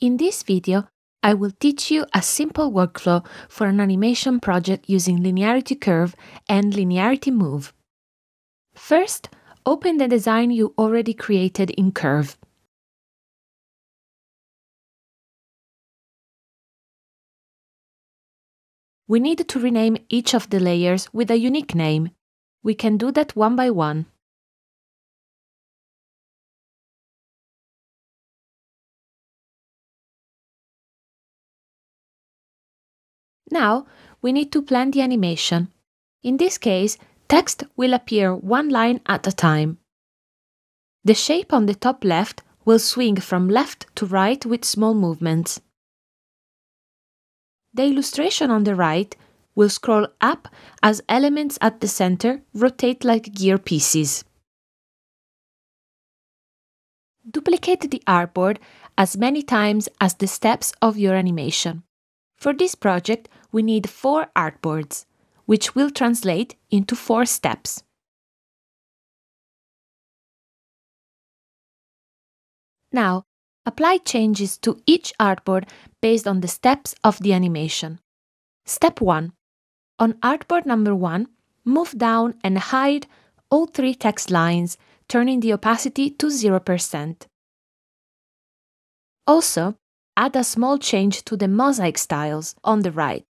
In this video, I will teach you a simple workflow for an animation project using linearity curve and linearity move. First, open the design you already created in Curve. We need to rename each of the layers with a unique name. We can do that one by one. Now, we need to plan the animation. In this case, text will appear one line at a time. The shape on the top left will swing from left to right with small movements. The illustration on the right will scroll up as elements at the center rotate like gear pieces. Duplicate the artboard as many times as the steps of your animation. For this project, we need four artboards, which will translate into four steps. Now, apply changes to each artboard based on the steps of the animation. Step 1. On artboard number 1, move down and hide all three text lines, turning the opacity to 0%. Also, add a small change to the mosaic styles on the right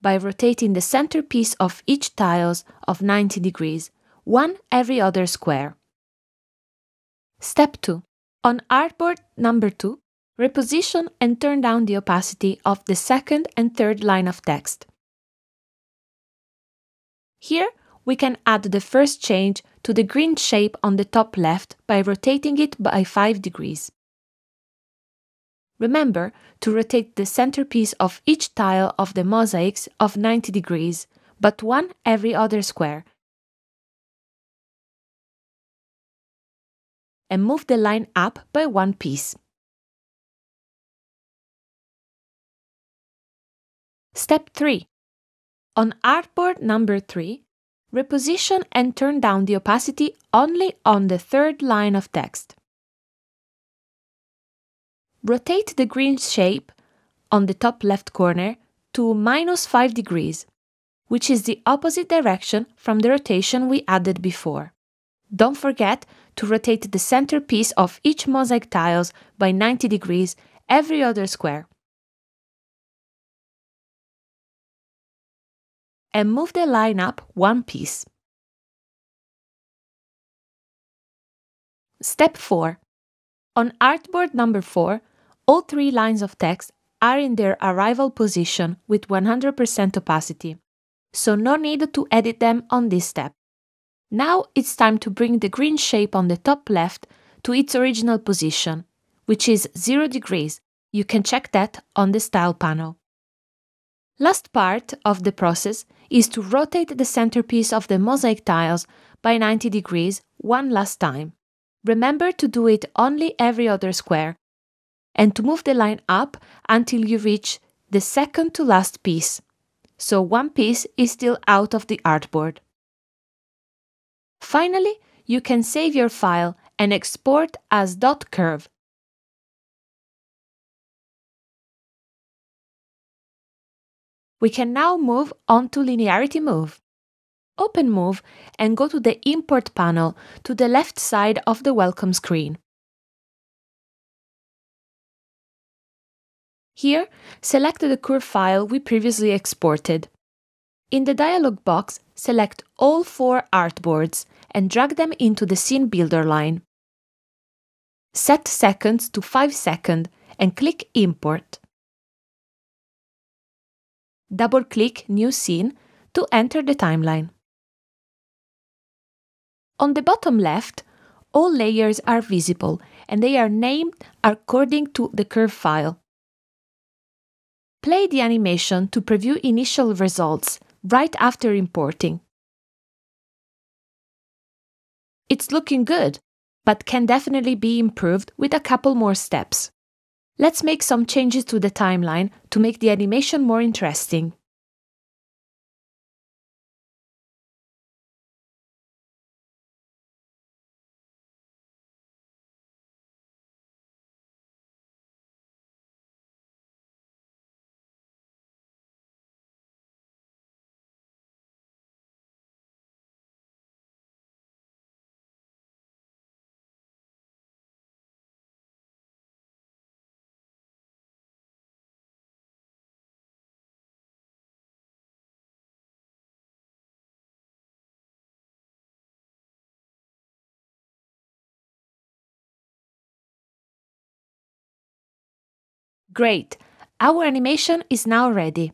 by rotating the centerpiece of each tiles of 90 degrees, one every other square. Step 2. On artboard number 2, reposition and turn down the opacity of the second and third line of text. Here, we can add the first change to the green shape on the top left by rotating it by 5 degrees. Remember to rotate the centerpiece of each tile of the mosaics of 90 degrees, but one every other square. And move the line up by one piece. Step 3. On artboard number 3, reposition and turn down the opacity only on the third line of text. Rotate the green shape on the top left corner to minus 5 degrees, which is the opposite direction from the rotation we added before. Don't forget to rotate the centerpiece of each mosaic tiles by 90 degrees every other square. And move the line up one piece. Step 4. On artboard number 4, all three lines of text are in their arrival position with 100% opacity, so no need to edit them on this step. Now it's time to bring the green shape on the top left to its original position, which is 0 degrees. You can check that on the Style panel. Last part of the process is to rotate the centerpiece of the mosaic tiles by 90 degrees one last time. Remember to do it only every other square and to move the line up until you reach the second to last piece. So one piece is still out of the artboard. Finally, you can save your file and export as dot .curve. We can now move on to Linearity Move. Open Move and go to the Import panel to the left side of the welcome screen. Here, select the curve file we previously exported. In the dialog box, select all four artboards and drag them into the Scene Builder line. Set seconds to 5 seconds and click Import. Double-click New Scene to enter the timeline. On the bottom left, all layers are visible and they are named according to the curve file. Play the animation to preview initial results right after importing. It's looking good, but can definitely be improved with a couple more steps. Let's make some changes to the timeline to make the animation more interesting. Great! Our animation is now ready.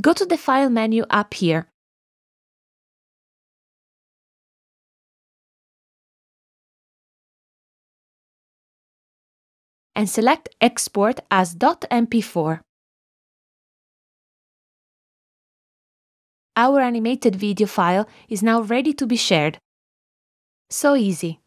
Go to the File menu up here. and select Export as .mp4. Our animated video file is now ready to be shared. So easy.